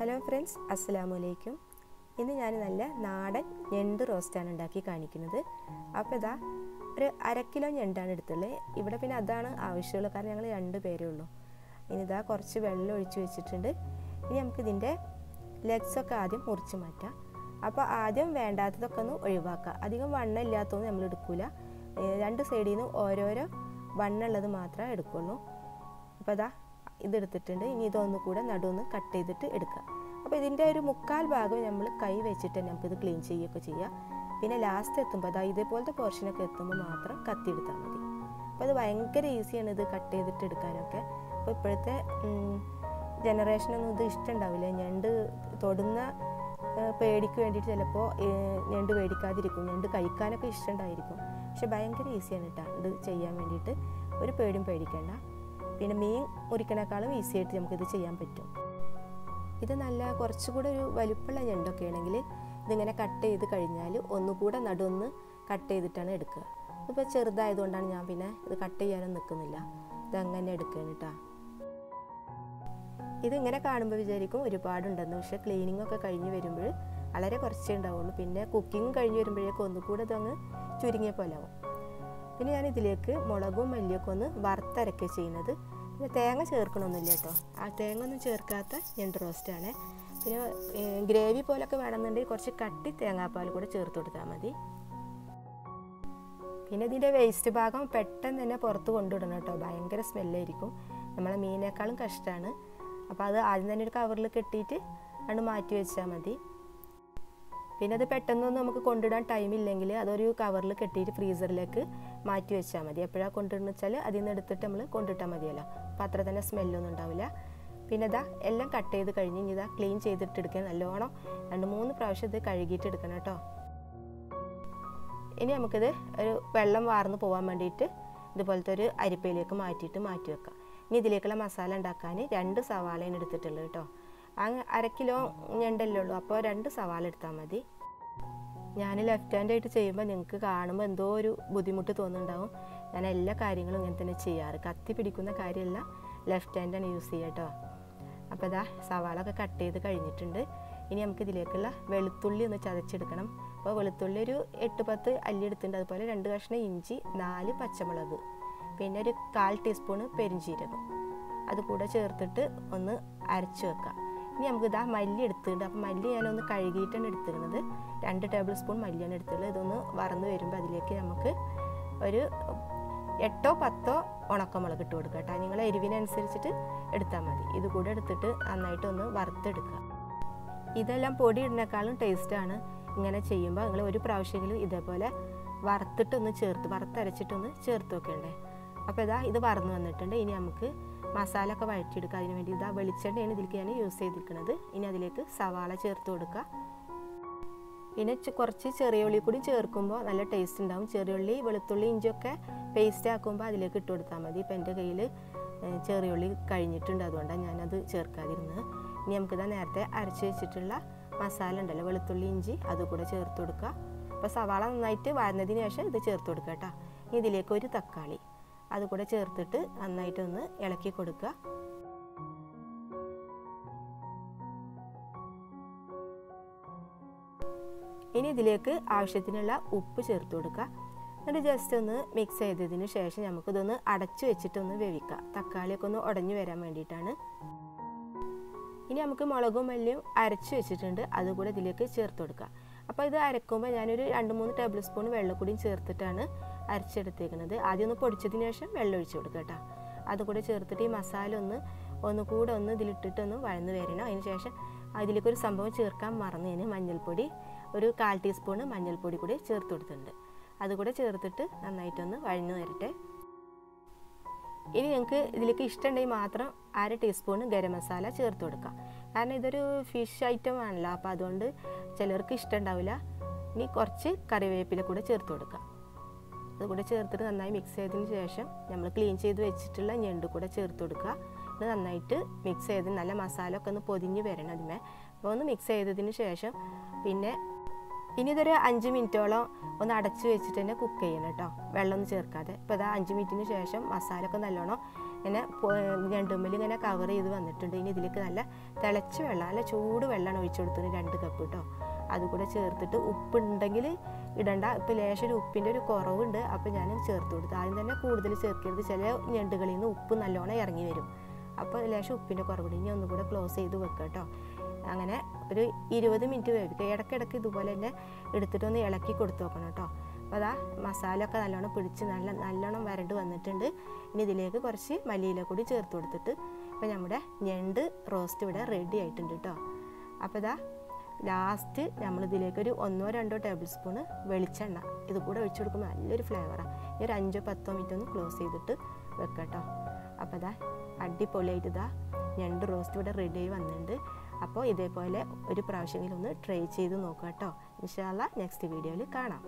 Hello friends അസ്സലാമു അലൈക്കും ഇന്ന് ഞാൻ നല്ല നാടൻ ഞണ്ട് റോസ്റ്റാണ് ഉണ്ടാക്കി കാണിക്കുന്നത്. അപ്പോൾ ഇതാ ഒരു അര കിലോ ഞണ്ടാണ് എടുത്തുള്ളത് ഇവിടെ പിന്നെ അതാണ് ആവശ്യമുള്ളൂ കാരണം ഞങ്ങൾ രണ്ട് പേരേ ഉള്ളൂ. ഇനി ഇതാ കുറച്ച് വെള്ളം ഒഴിച്ച് വെച്ചിട്ടുണ്ട്. ഇനി നമുക്കിതിന്റെ ലെഗ്സൊക്കെ ആദ്യം മുറിച്ച് മാറ്റാം. അപ്പോൾ ആദ്യം വേണ്ടാത്തതൊക്കെ ഒന്ന് ഒഴിവാക്കുക അധികം വണ്ണം ഇല്ലാത്തതൊന്നും നമ്മൾ എടുക്കില്ല രണ്ട് സൈഡിൽ നിന്ന് ഓരോരോ വണ്ണുള്ളത് മാത്രമേ എടുക്കുള്ളൂ. അപ്പോൾ അതാ ഇതെടുത്തിട്ടുണ്ട്. ഇനി ഇതൊന്നു കൂടെ നടുവൊന്ന് കട്ട് ചെയ്തിട്ട് എടുക്കുക അപ്പോൾ ഇതിന്റെ ഒരു മുക്കാൽ ഭാഗം നമ്മൾ കൈ വെച്ചിട്ട് നമുക്കിത് ക്ലീൻ ചെയ്യുകയൊക്കെ ചെയ്യാം. പിന്നെ ലാസ്റ്റ് എത്തുമ്പോൾ അതാ ഇതേപോലത്തെ പോർഷനൊക്കെ എത്തുമ്പോൾ മാത്രം കത്തിയെടുത്താൽ മതി. അപ്പോൾ അത് ഭയങ്കര ഈസിയാണ് ഇത് കട്ട് ചെയ്തിട്ട് എടുക്കാനൊക്കെ. അപ്പോൾ ഇപ്പോഴത്തെ ജനറേഷനൊന്നും ഇത് ഇഷ്ടമുണ്ടാവില്ല. ഞണ്ട് തൊടുന്ന പേടിക്ക് വേണ്ടിയിട്ട് ചിലപ്പോൾ ഞണ്ട് പേടിക്കാതിരിക്കും. ഞണ്ട് കഴിക്കാനൊക്കെ ഇഷ്ടമുണ്ടായിരിക്കും. പക്ഷെ ഭയങ്കര ഈസിയാണ് കേട്ടോ ഇത് ചെയ്യാൻ വേണ്ടിയിട്ട്. ഒരു പേടിയും പേടിക്കേണ്ട. പിന്നെ മീൻ മുറിക്കണേക്കാളും ഈസി ആയിട്ട് നമുക്കിത് ചെയ്യാൻ പറ്റും. ഇത് നല്ല കുറച്ചുകൂടെ ഒരു വലുപ്പമുള്ള ഞണ്ടൊക്കെ ആണെങ്കിൽ ഇതിങ്ങനെ കട്ട് ചെയ്ത് കഴിഞ്ഞാൽ ഒന്നുകൂടെ നടുവൊന്ന് കട്ട് ചെയ്തിട്ടാണ് എടുക്കുക. ഇപ്പോൾ ചെറുതായതുകൊണ്ടാണ് ഞാൻ പിന്നെ ഇത് കട്ട് ചെയ്യാനും നിൽക്കുന്നില്ല ഇതങ്ങനെ എടുക്കുകയാണ് കേട്ടോ. ഇതിങ്ങനെ കാണുമ്പോൾ വിചാരിക്കും ഒരുപാടുണ്ടെന്ന്. പക്ഷെ ക്ലീനിങ് ഒക്കെ കഴിഞ്ഞ് വരുമ്പോൾ വളരെ കുറച്ചേ ഉണ്ടാവുള്ളൂ. പിന്നെ കുക്കിംഗ് കഴിഞ്ഞ് വരുമ്പോഴേക്കും ഒന്നുകൂടെ ഇതങ്ങ് ചുരുങ്ങിയ പോലെ ആവും. പിന്നെ ഞാൻ ഇതിലേക്ക് മുളകും മല്ലിയൊക്കെ ഒന്ന് വറുത്തരക്കുക ചെയ്യുന്നത്. പിന്നെ തേങ്ങ ചേർക്കണമൊന്നുമില്ല കേട്ടോ. ആ തേങ്ങ ഒന്നും ചേർക്കാത്ത ഞണ്ട് റോസ്റ്റാണ് പിന്നെ ഗ്രേവി പോലൊക്കെ വേണമെന്നുണ്ടെങ്കിൽ കുറച്ച് കട്ടി തേങ്ങാപ്പാൽ കൂടെ ചേർത്ത് കൊടുത്താൽ മതി. പിന്നെ ഇതിന്റെ വേസ്റ്റ് ഭാഗം പെട്ടെന്ന് തന്നെ പുറത്ത് കൊണ്ടുവിടണം കേട്ടോ. ഭയങ്കര സ്മെല്ലായിരിക്കും. നമ്മളെ മീനേക്കാളും കഷ്ടമാണ്. അപ്പോൾ അത് ആദ്യം തന്നെ ഒരു കവറിൽ കെട്ടിയിട്ട് അത് മാറ്റി വെച്ചാൽ മതി. പിന്നെ അത് പെട്ടെന്നൊന്നും നമുക്ക് കൊണ്ടിടാൻ ടൈം ഇല്ലെങ്കിൽ അതൊരു കവറിൽ കെട്ടിയിട്ട് ഫ്രീസറിലേക്ക് മാറ്റി വെച്ചാൽ മതി. എപ്പോഴാണ് കൊണ്ടിടുന്ന വെച്ചാൽ അതിൽ നിന്ന് എടുത്തിട്ട് നമ്മൾ കൊണ്ടിട്ടാൽ മതിയല്ലോ. അപ്പോൾ അത്ര തന്നെ സ്മെല്ലൊന്നും ഉണ്ടാവില്ല. പിന്നെ ഇതാ എല്ലാം കട്ട് ചെയ്ത് കഴിഞ്ഞ് ഇനി ഇതാ ക്ലീൻ ചെയ്തിട്ട് നല്ലോണം രണ്ട് മൂന്ന് പ്രാവശ്യം ഇത് കഴുകിയിട്ട് എടുക്കണം കേട്ടോ. ഇനി നമുക്കിത് ഒരു വെള്ളം വാർന്ന് പോകാൻ വേണ്ടിയിട്ട് ഇതുപോലത്തെ ഒരു അരിപ്പയിലേക്ക് മാറ്റിയിട്ട് മാറ്റി വെക്കാം. ഇനി ഇതിലേക്കുള്ള മസാല ഉണ്ടാക്കാൻ രണ്ട് സവാളയാണ് എടുത്തിട്ടുള്ളത് കേട്ടോ. അങ്ങ് അര കിലോ ഞണ്ടല്ലേ ഉള്ളൂ. അപ്പോൾ രണ്ട് സവാള എടുത്താൽ മതി. ഞാൻ ലെഫ്റ്റ് ഹാൻഡ് ആയിട്ട് ചെയ്യുമ്പോൾ നിങ്ങൾക്ക് കാണുമ്പോൾ എന്തോ ഒരു ബുദ്ധിമുട്ട് തോന്നുന്നുണ്ടാവും. ഞാൻ എല്ലാ കാര്യങ്ങളും ഇങ്ങനെ തന്നെ ചെയ്യാറ്. കത്തി പിടിക്കുന്ന കാര്യമല്ല ലെഫ്റ്റ് ഹാൻഡാണ് യൂസ് ചെയ്യുക കേട്ടോ. അപ്പോൾ ഇതാ സവാള ഒക്കെ കട്ട് ചെയ്ത് കഴിഞ്ഞിട്ടുണ്ട്. ഇനി നമുക്ക് ഇതിലേക്കുള്ള വെളുത്തുള്ളി ഒന്ന് ചതച്ചെടുക്കണം. അപ്പോൾ വെളുത്തുള്ളി ഒരു എട്ട് പത്ത് അല്ലി എടുത്തിട്ടുണ്ട്. അതുപോലെ രണ്ട് കഷ്ണം ഇഞ്ചി നാല് പച്ചമുളക്. പിന്നെ ഒരു കാൽ ടീസ്പൂണ് പെരിഞ്ചീരകം. അതുകൂടെ ചേർത്തിട്ട് ഒന്ന് അരച്ച് വെക്കാം. ഇനി നമുക്ക് ഇതാ മല്ലി എടുത്തിട്ടുണ്ട്. അപ്പോൾ മല്ലി ഞാനൊന്ന് കഴുകിയിട്ടാണ് എടുത്തിരുന്നത്. രണ്ട് ടേബിൾ സ്പൂൺ മല്ലിയാണ് എടുത്തിട്ടുള്ളത്. ഇതൊന്ന് വറന്ന് വരുമ്പോൾ അതിലേക്ക് നമുക്ക് ഒരു എട്ടോ പത്തോ ഉണക്കമുളക് ഇട്ട് കൊടുക്കുക കേട്ടോ. നിങ്ങൾ എരിവിനനുസരിച്ചിട്ട് എടുത്താൽ മതി. ഇത് കൂടെ എടുത്തിട്ട് നന്നായിട്ടൊന്ന് വറുത്തെടുക്കുക. ഇതെല്ലാം പൊടി ഇടുന്നേക്കാളും ടേസ്റ്റാണ് ഇങ്ങനെ ചെയ്യുമ്പോൾ നിങ്ങൾ ഒരു പ്രാവശ്യമെങ്കിലും ഇതേപോലെ വറുത്തിട്ടൊന്ന് ചേർത്ത് വറുത്തരച്ചിട്ടൊന്ന് ചേർത്ത് വെക്കണ്ടേ അപ്പോൾ ഇതാ ഇത് വറന്ന് വന്നിട്ടുണ്ട്. ഇനി നമുക്ക് മസാല ഒക്കെ വഴറ്റിയെടുക്കുക. അതിന് വേണ്ടി ഇതാ വെളിച്ചെണ്ണയാണ് ഇതിലേക്ക് ഞാൻ യൂസ് ചെയ്തിരിക്കുന്നത്. ഇനി അതിലേക്ക് സവാള ചേർത്ത് കൊടുക്കുക. പിന്നെ കുറച്ച് ചെറിയ ഉള്ളി കൂടി ചേർക്കുമ്പോൾ നല്ല ടേസ്റ്റ് ഉണ്ടാവും. ചെറിയ ഉള്ളി വെളുത്തുള്ളി ഇഞ്ചിയൊക്കെ പേസ്റ്റ് ആക്കുമ്പോൾ അതിലേക്ക് ഇട്ട് കൊടുത്താൽ മതി. ഇപ്പം എന്റെ കയ്യിൽ ചെറിയ ഉള്ളി കഴിഞ്ഞിട്ടുണ്ട്. അതുകൊണ്ടാണ് ഞാനത് ചേർക്കാതിരുന്നത്. ഇനി നമുക്കിതാ നേരത്തെ അരച്ച് വെച്ചിട്ടുള്ള മസാല ഉണ്ടല്ലോ വെളുത്തുള്ളി ഇഞ്ചി അതുകൂടെ ചേർത്ത് കൊടുക്കുക. അപ്പോൾ സവാള നന്നായിട്ട് വഴന്നതിന് ശേഷം ഇത് ചേർത്ത് കൊടുക്കുക കേട്ടോ. ഇതിലേക്ക് ഒരു തക്കാളി. അതുകൂടെ ചേർത്തിട്ട് നന്നായിട്ടൊന്ന് ഇളക്കി കൊടുക്കുക. ഇനി ഇതിലേക്ക് ആവശ്യത്തിനുള്ള ഉപ്പ് ചേർത്ത് കൊടുക്കുക. എന്നിട്ട് ജസ്റ്റ് ഒന്ന് മിക്സ് ചെയ്തതിന് ശേഷം നമുക്കിതൊന്ന് അടച്ചു വെച്ചിട്ടൊന്ന് വേവിക്കാം തക്കാളിയൊക്കെ ഒന്ന് ഉടഞ്ഞു വരാൻ വേണ്ടിയിട്ടാണ്. ഇനി നമുക്ക് മുളകും മല്ലിയും അരച്ച് വെച്ചിട്ടുണ്ട്. അതുകൂടെ ഇതിലേക്ക് ചേർത്ത് കൊടുക്കുക. അപ്പോൾ ഇത് അരക്കുമ്പോൾ ഞാനൊരു രണ്ട് മൂന്ന് ടേബിൾ സ്പൂൺ വെള്ളക്കൂടിയും ചേർത്തിട്ടാണ് അരച്ചെടുത്തേക്കുന്നത്. ആദ്യം ഒന്ന് പൊടിച്ചതിന് ശേഷം വെള്ളം ഒഴിച്ച് കൊടുക്കുക കേട്ടോ. അതുകൂടെ ചേർത്തിട്ട് ഈ മസാല ഒന്ന് ഒന്നുകൂടെ ഒന്ന് ഇതിലിട്ടിട്ടൊന്ന് വഴന്ന് വരണം. അതിന് ശേഷം അതിലേക്ക് ഒരു സംഭവം ചേർക്കാൻ മറന്നതിന് മഞ്ഞൾപ്പൊടി ഒരു കാൽ ടീസ്പൂൺ മഞ്ഞൾപ്പൊടി കൂടി ചേർത്ത് കൊടുത്തിട്ടുണ്ട്. അതുകൂടെ ചേർത്തിട്ട് നന്നായിട്ടൊന്ന് വഴന്നു വരട്ടെ. ഇനി നിങ്ങൾക്ക് ഇതിലേക്ക് ഇഷ്ടമുണ്ടെങ്കിൽ മാത്രം അര ടീസ്പൂൺ ഗരം മസാല ചേർത്ത് കൊടുക്കാം. കാരണം ഇതൊരു ഫിഷ് ഐറ്റം ആണല്ലോ. അപ്പോൾ അതുകൊണ്ട് ചിലർക്ക് ഇഷ്ടമുണ്ടാവില്ല. ഇനി കുറച്ച് കറിവേപ്പില കൂടെ ചേർത്ത് കൊടുക്കാം. അതുകൂടെ ചേർത്തിട്ട് നന്നായി മിക്സ് ചെയ്തതിന് ശേഷം നമ്മൾ ക്ലീൻ ചെയ്ത് വെച്ചിട്ടുള്ള ഞണ്ട് കൂടെ ചേർത്ത് കൊടുക്കുക. ഇത് നന്നായിട്ട് മിക്സ് ചെയ്ത് നല്ല മസാല ഒക്കെ ഒന്ന് പൊതിഞ്ഞ് വരണം അതിമേ. അപ്പോൾ ഒന്ന് മിക്സ് ചെയ്തതിന് ശേഷം പിന്നെ ഇനി ഇതൊരു അഞ്ച് മിനിറ്റോളം ഒന്ന് അടച്ചു വെച്ചിട്ട് തന്നെ കുക്ക് ചെയ്യണം കേട്ടോ. വെള്ളമൊന്നും ചേർക്കാതെ. ഇപ്പോൾ ഇതാ അഞ്ച് മിനിറ്റിന് ശേഷം മസാല ഒക്കെ നല്ലോണം ഇങ്ങനെ ഞണ്ടുമ്മിൽ ഇങ്ങനെ കവർ ചെയ്ത് വന്നിട്ടുണ്ട്. ഇനി ഇതിലേക്ക് നല്ല തിളച്ച വെള്ളം നല്ല ചൂട് വെള്ളമാണ് ഒഴിച്ചു കൊടുത്തത് രണ്ട് കപ്പ് കേട്ടോ അതുകൂടെ ചേർത്തിട്ട് ഉപ്പുണ്ടെങ്കിൽ ഇടണ്ട. ഇപ്പോൾ ലേശം ഒരു ഉപ്പിന്റെ ഒരു കുറവുണ്ട്. അപ്പോൾ ഞാൻ ചേർത്ത് കൊടുത്തു. ആദ്യം തന്നെ കൂടുതൽ ചേർക്കരുത്. ചില ഞണ്ടുകളിൽ നിന്ന് ഉപ്പ് നല്ലോണം ഇറങ്ങി വരും. അപ്പോൾ ലേശം ഉപ്പിന്റെ കുറവുണ്ട്. ഇനി ഒന്നും കൂടെ ക്ലോസ് ചെയ്ത് വെക്കുക കേട്ടോ. അങ്ങനെ ഒരു ഇരുപത് മിനിറ്റ് വേവിക്കുക ഇടയ്ക്കിടയ്ക്ക് ഇതുപോലെ തന്നെ എടുത്തിട്ടൊന്ന് ഇളക്കി കൊടുത്ത് നോക്കണം കേട്ടോ. അപ്പോൾ അതാ മസാല ഒക്കെ നല്ലോണം പിടിച്ച് നല്ല നല്ലോണം വരണ്ട് വന്നിട്ടുണ്ട്. ഇനി ഇതിലേക്ക് കുറച്ച് മല്ലിയില കൂടി ചേർത്ത് കൊടുത്തിട്ട് അപ്പോൾ നമ്മുടെ ഞണ്ട് റോസ്റ്റ് ഇവിടെ റെഡി ആയിട്ടുണ്ട് കേട്ടോ. അപ്പോൾ ഇതാ ലാസ്റ്റ് ഒരു ഒന്നോ രണ്ടോ ടേബിൾ സ്പൂണ് വെളിച്ചെണ്ണ. ഇത് കൂടെ ഒഴിച്ചു കൊടുക്കുമ്പോൾ നല്ലൊരു ഫ്ലേവറാണ് ഈ ഒരു അഞ്ചോ പത്തോ മിനിറ്റ് ഒന്ന് ക്ലോസ് ചെയ്തിട്ട് വെക്കാം കേട്ടോ അപ്പോൾ ഇതാ അടിപൊളിയായിട്ട് ഇതാ ഞണ്ട് റോസ്റ്റ് ഇവിടെ റെഡി ആയി വന്നിട്ടുണ്ട് അപ്പോൾ ഇതേപോലെ ഒരു പ്രാവശ്യമെങ്കിലും ഒന്ന് ട്രൈ ചെയ്ത് നോക്കുക കേട്ടോ ഇൻഷാല്ല നെക്സ്റ്റ് വീഡിയോയിൽ കാണാം.